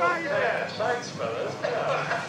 Thanks, fellas.